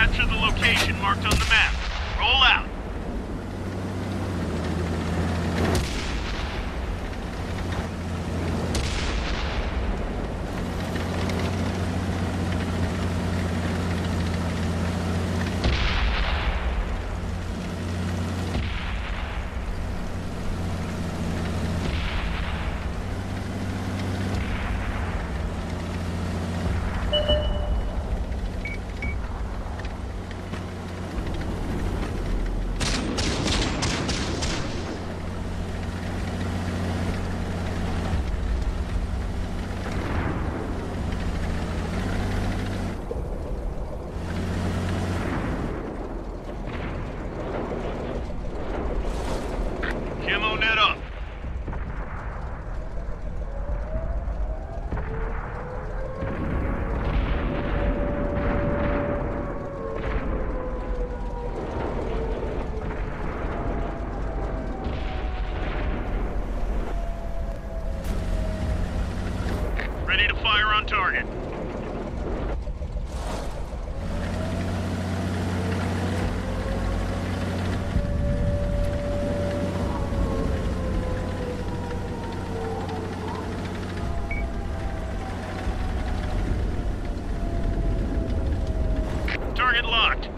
capture the location marked on the map. Roll out. Ready to fire on target. Target locked.